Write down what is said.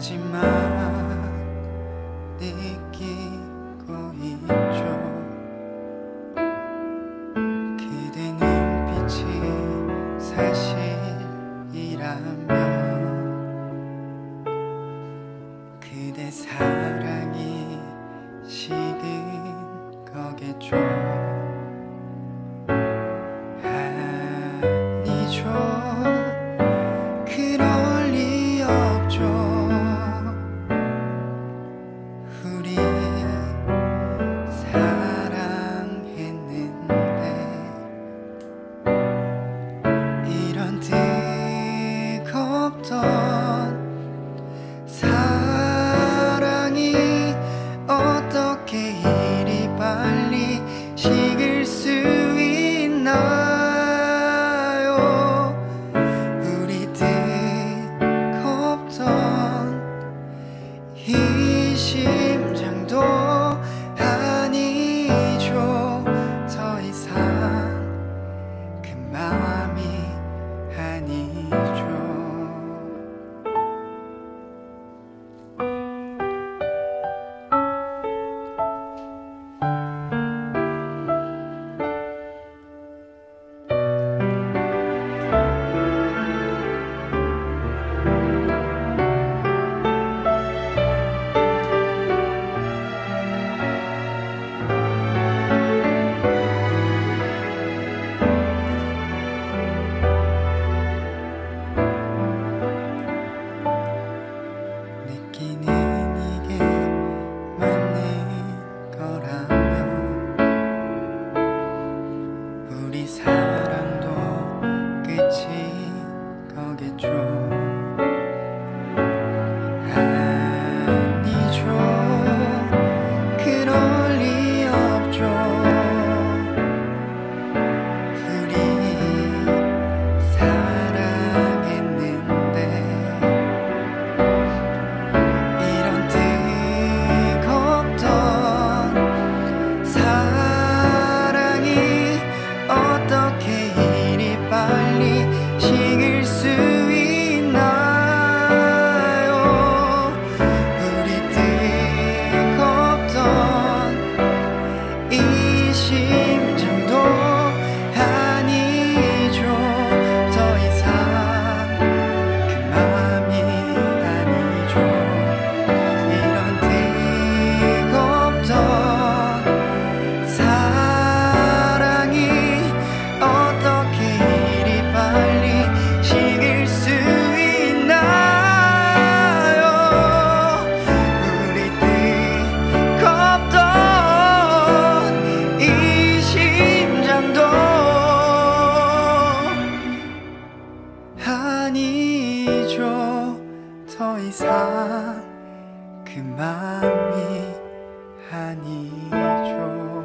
하지만 느끼고 있죠 그대 눈빛이 사실이라면 그대 사랑이 식은 거겠죠. 더 이상 그 마음이 아니죠